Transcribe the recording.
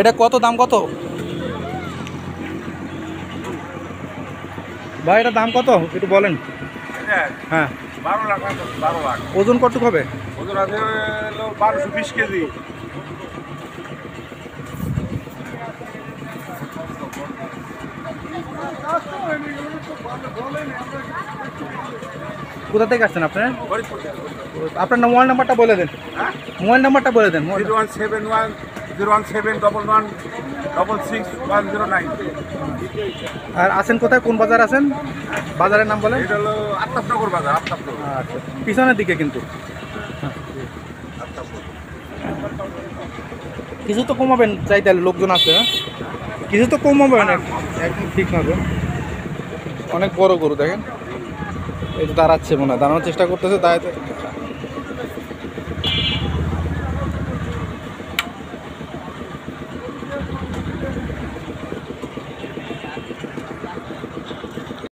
এটা কত দাম কত? ভাই এটা দাম কত? একটু বলেন। হ্যাঁ। বারো লাখ বারো লাখ। ওজন কতটুকু হবে? ওজন আছে বারোশো বিশ কেজি। কোথা থেকে আসছেন আপনার আপনার মোবাইল নাম্বারটা বলে দেন। হ্যাঁ? মোবাইল নাম্বারটা বলে দেন one seven one zero one seven double one double six one zero nine আর আছেন কোথায়? কোন বাজার আছেন? বাজারের নাম বলেন। এটা হলো আফতাবনগর বাজার আফতাবনগর। আচ্ছা। পিছনের দিকে কিন্তু। কিছু তো কমাবেন চাইতে লোকজন আছে হ্যাঁ? কিছু তো কমাবেন এক- একদম ঠিক না অনেক বড় গরু দেখেন। এই তো দাঁড়াচ্ছে মনে হয় দাঁড়ানোর চেষ্টা করতেছে তাই